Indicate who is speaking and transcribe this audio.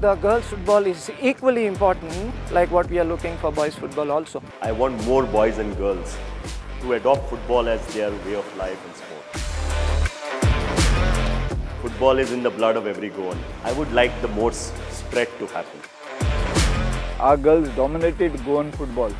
Speaker 1: the girls football is equally important like what we are looking for boys football also.
Speaker 2: I want more boys and girls to adopt football as their way of life and sport. Football is in the blood of every Goan. I would like the most spread to happen.
Speaker 3: Our girls dominated Goan football.